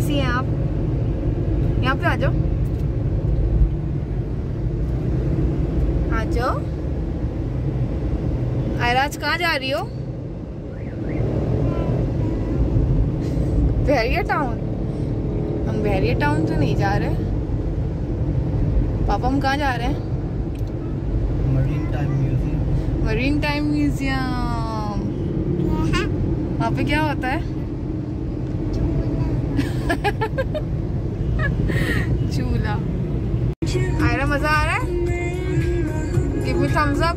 कैसी हैं आप? यहाँ पे आ जाओ। आ जाओ। आयराज कहाँ जा रही हो? बहरिया टाउन हम बहरिया टाउन तो नहीं जा रहे। पापा हम कहाँ जा रहे हैं? Marine time museum maritime museum वहाँ पे क्या होता है? चूल्हा। आयरा मज़ा आ रहा है? Give me thumbs up